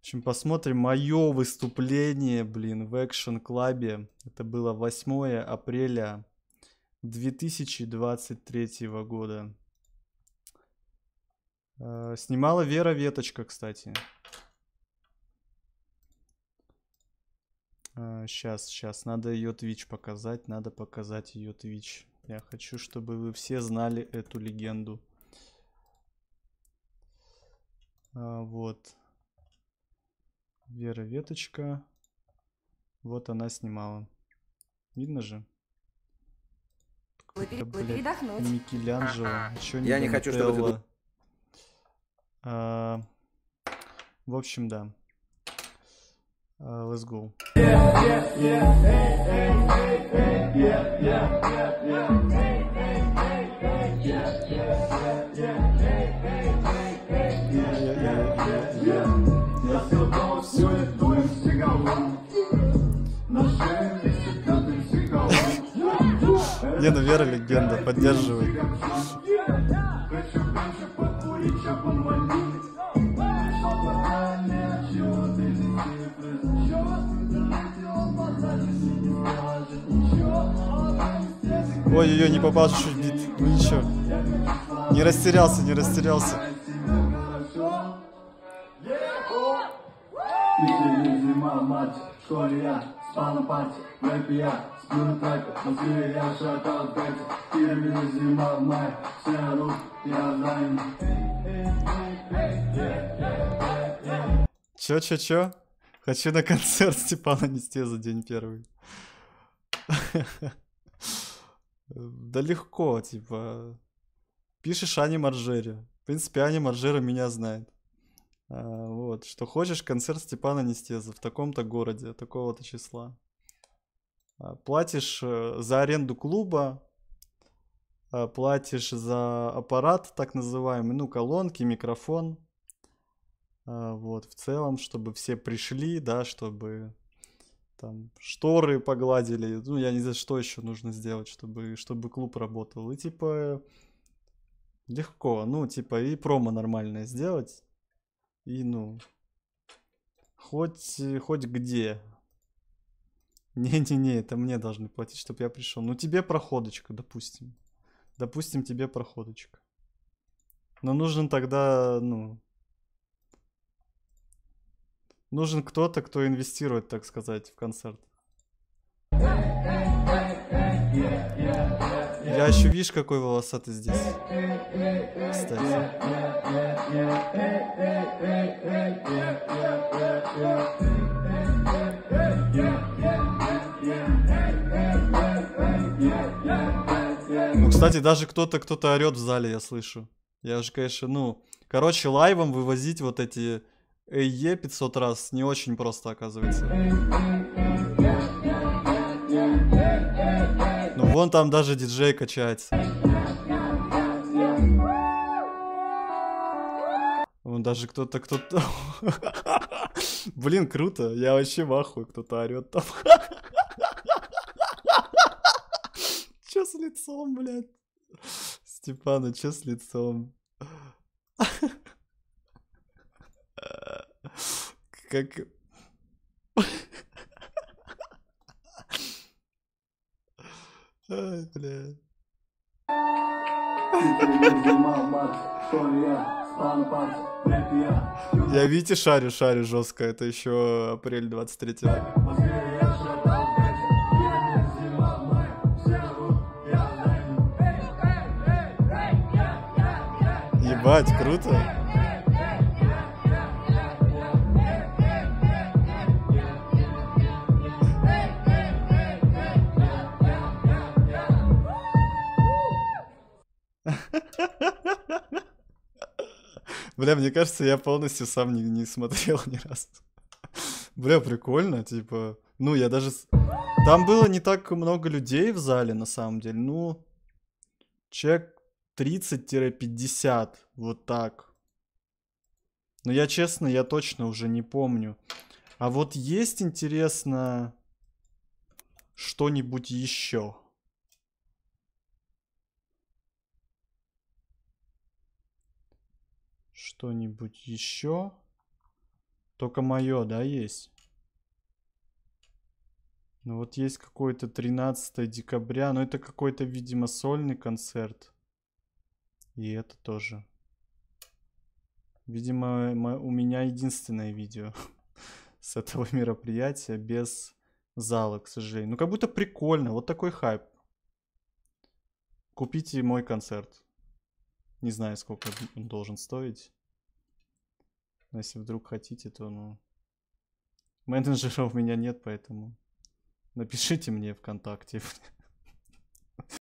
Общем, посмотрим мое выступление, блин, в Action Club. Это было 8 апреля 2023 года. Э, снимала Вера Веточка, кстати. Сейчас, э, сейчас, надо ее Twitch показать, надо показать ее Twitch. Я хочу, чтобы вы все знали эту легенду. А, вот. Вера Веточка. Вот она снимала. Видно же? Вы передохнуть. Микеланджело. Еще не Я не хочу, чтобы а, В общем, да. Uh, let's go. Не, ну Вера легенда, поддерживай. Ой-ой-ой, не попал чуть-чуть бит. Ну ничего. Не растерялся, не растерялся. Я, сплю на треках, Москве я шатал в бете, Кирвина зима в мае, все орут, я занят. Чё, чё, чё? Хочу на концерт Степана нести за день первый. Да легко, типа. Пишешь Ани Маржери. В принципе, Аня Маржера меня знает. А, вот, что хочешь концерт Степана Нестеза в таком-то городе, такого-то числа. А, платишь э, за аренду клуба, а, платишь за аппарат так называемый, ну, колонки, микрофон. Вот, в целом, чтобы все пришли, да, чтобы там шторы погладили, ну, я не знаю, что еще нужно сделать, чтобы, чтобы клуб работал. И, типа, легко, ну, типа, и промо нормальное сделать. И, ну, хоть, хоть где. Не-не-не, это мне должны платить, чтобы я пришел. Ну, тебе проходочка, допустим. Допустим, тебе проходочка. Но нужен тогда, ну... Нужен кто-то, кто инвестирует, так сказать, в концерт. Я еще, видишь, какой волосатый здесь. Кстати. Ну, кстати, даже кто-то, кто-то орет в зале, я слышу. Я же, конечно, ну... Короче, лайвом вывозить вот эти ЭЕ 500 раз не очень просто, оказывается. Ну, вон там даже диджей качается. Вон даже кто-то, кто-то... Блин, круто. Я вообще в ахуе, кто-то орет там. Чё с лицом, блядь? Степана, чё с лицом? Как... бля. Я видите шарю, шарю жестко. Это еще апрель 23 -го. Ебать, круто. Бля, мне кажется, я полностью сам не, не смотрел ни разу. Бля, прикольно, типа... Ну, я даже... Там было не так много людей в зале, на самом деле. Ну, человек 30-50, вот так. Но я честно, я точно уже не помню. А вот есть, интересно, что-нибудь еще? Что-нибудь еще? Только мое, да, есть? Ну вот есть какой-то 13 декабря, но это какой-то, видимо, сольный концерт. И это тоже. Видимо, у меня единственное видео с этого мероприятия без зала, к сожалению. Ну, как будто прикольно. Вот такой хайп. Купите мой концерт. Не знаю, сколько он должен стоить. Но если вдруг хотите, то, ну... Менеджера у меня нет, поэтому... Напишите мне ВКонтакте.